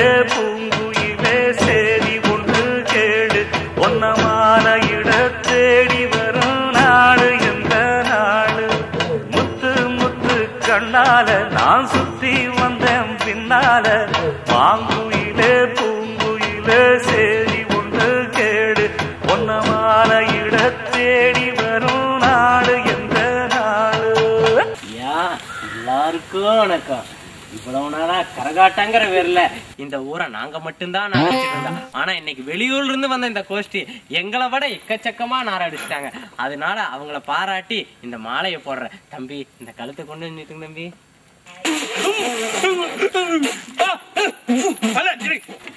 பாங்குயிலே பூங்குயிலே சேரி ஒன்று கேடு. ஒன்னமான இட தேடி வரும் நாடு எந்த நாடு? முத்து முத்து கண்ணால நான் சுத்தி வந்தேன் பின்னால. பாங்குயிலே பூங்குயிலே சேரி ஒன்று கேடு. ஒன்னமான இட தேடி வரும் நாடு எந்த நாடு? எல்லாருக்கும் வணக்கம். இவ்வளவு நாளா கரகாட்டங்கிற பேர்ல இந்த ஊரை நாங்க மட்டும்தான் நாரடிச்சிட்டு ஆனா இன்னைக்கு வெளியூர்ல இருந்து வந்த இந்த கோஷ்டி எங்களை விட எக்கச்சக்கமா நாரடிச்சிட்டாங்க அதனால அவங்கள பாராட்டி இந்த மாலையை போடுறேன் தம்பி இந்த கழுத்தை கொண்டு நின்றுட்டு தம்பி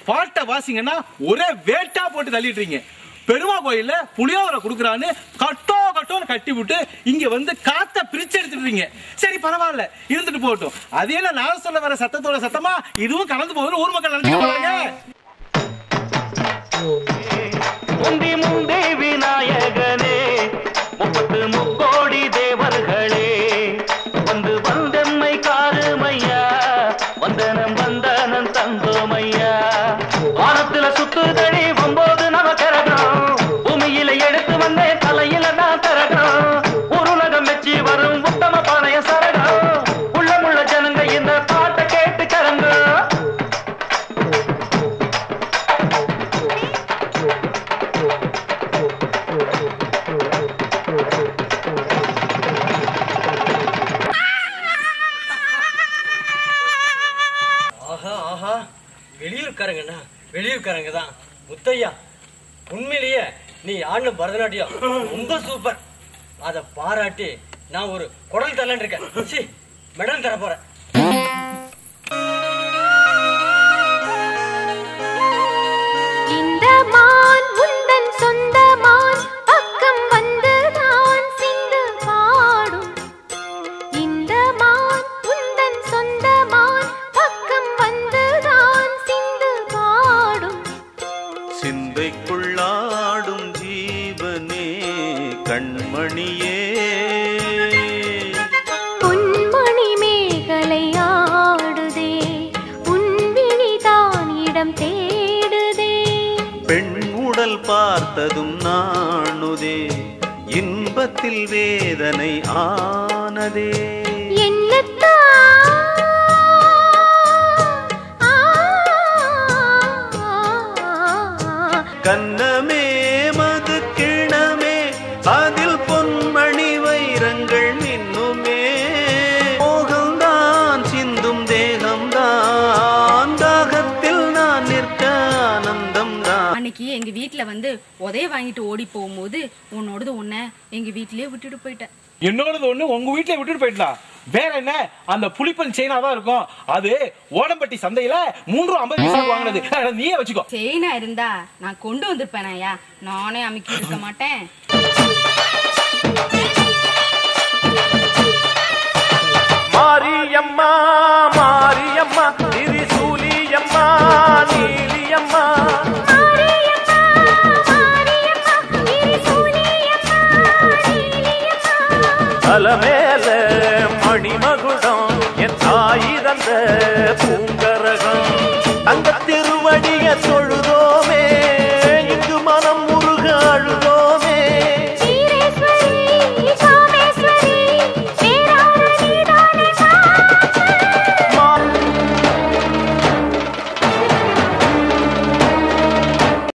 பாட்டை வாசிங்கன்னா ஒரே வேட்டா போட்டு தள்ளிடுறீங்க பெருமா கோயில்ல புளியோரை குடுக்குறான்னு கட்டோ கட்டோன்னு கட்டி விட்டு இங்க வந்து காத்த பிரிச்சு எடுத்துடுறீங்க சரி பரவாயில்ல. இருந்துட்டு போகட்டும். அதே நான் சொல்ல வர சத்தத்தோட சத்தமா? இதுவும் கலந்து போகுதுன்னு ஊர் மக்கள் நினைக்க போறாங்க. வெளியூர்காரங்கண்ணா வெளியூர்காரங்க தான் முத்தையா உண்மையிலேயே நீ ஆடின பரதநாட்டியம் ரொம்ப சூப்பர் அதை பாராட்டி நான் ஒரு குடல் தரலான் இருக்கேன். சி மெடல் தர போறேன். சிந்தைக்குள்ளாடும் ஜீவனே கண்மணியே. பொன்மணி மேகலை ஆடுதே உன்விழிதான் இடம் தேடுதே. பெண் உடல் பார்த்ததும் நாணுதே இன்பத்தில் வேதனை ஆனதே. அன்னைக்கு எங்க வீட்ல வந்து உதய வாங்கிட்டு ஓடி போகும்போது உன்னோடது உன்னை எங்க வீட்லயே விட்டுட்டு போயிட்டேன். என்னோடது ஒண்ணு உங்க வீட்டுல விட்டுட்டு போயிடலாம். வேற என்ன? அந்த புலிப்பன் செயினா தான் இருக்கும். அது ஓடம்பட்டி சந்தையில மூன்று ஐம்பது பைசா வாங்கினது. நீயே வச்சுக்கோ. செயினா இருந்தா நான் கொண்டு வந்திருப்பேன் ஐயா. நானே அமுக்கி இருக்க மாட்டேன். அலமேல மணிமகுடம் என் தாய் தந்த பூங்கரகம். தங்க திருவடிய தொழுதோ